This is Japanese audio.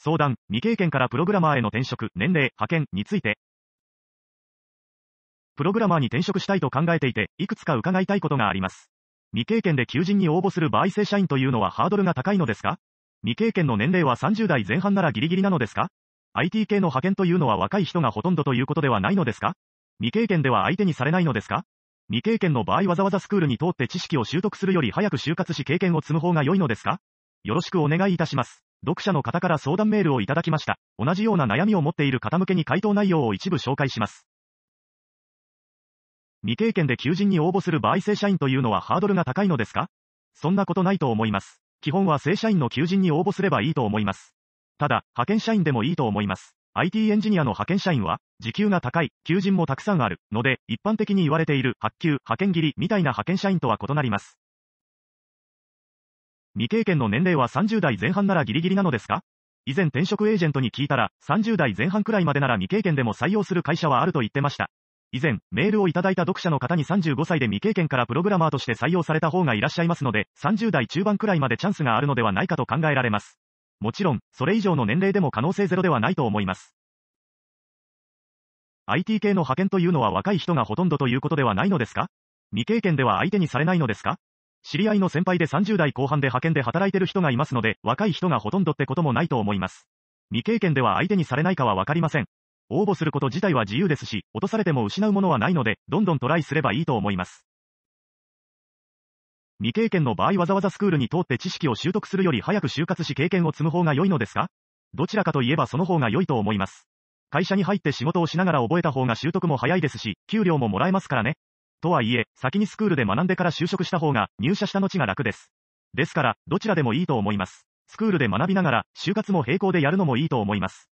相談、未経験からプログラマーへの転職、年齢、派遣について。プログラマーに転職したいと考えていて、いくつか伺いたいことがあります。未経験で求人に応募する場合正社員というのはハードルが高いのですか？未経験の年齢は30代前半ならギリギリなのですか ?IT 系の派遣というのは若い人がほとんどということではないのですか？未経験では相手にされないのですか？未経験の場合わざわざスクールに通って知識を習得するより早く就活し経験を積む方が良いのですか？よろしくお願いいたします。読者の方から相談メールをいただきました。同じような悩みを持っている方向けに回答内容を一部紹介します。未経験で求人に応募する場合正社員というのはハードルが高いのですか？そんなことないと思います。基本は正社員の求人に応募すればいいと思います。ただ、派遣社員でもいいと思います。IT エンジニアの派遣社員は、時給が高い、求人もたくさんある、ので、一般的に言われている、発給、派遣切り、みたいな派遣社員とは異なります。未経験の年齢は30代前半ならギリギリなのですか？以前転職エージェントに聞いたら、30代前半くらいまでなら未経験でも採用する会社はあると言ってました。以前、メールをいただいた読者の方に35歳で未経験からプログラマーとして採用された方がいらっしゃいますので、30代中盤くらいまでチャンスがあるのではないかと考えられます。もちろん、それ以上の年齢でも可能性ゼロではないと思います。IT 系の派遣というのは若い人がほとんどということではないのですか？未経験では相手にされないのですか？知り合いの先輩で30代後半で派遣で働いてる人がいますので、若い人がほとんどってこともないと思います。未経験では相手にされないかはわかりません。応募すること自体は自由ですし、落とされても失うものはないので、どんどんトライすればいいと思います。未経験の場合わざわざスクールに通って知識を習得するより早く就活し経験を積む方が良いのですか？どちらかといえばその方が良いと思います。会社に入って仕事をしながら覚えた方が習得も早いですし、給料ももらえますからね。とはいえ、先にスクールで学んでから就職した方が、入社した後が楽です。ですから、どちらでもいいと思います。スクールで学びながら、就活も並行でやるのもいいと思います。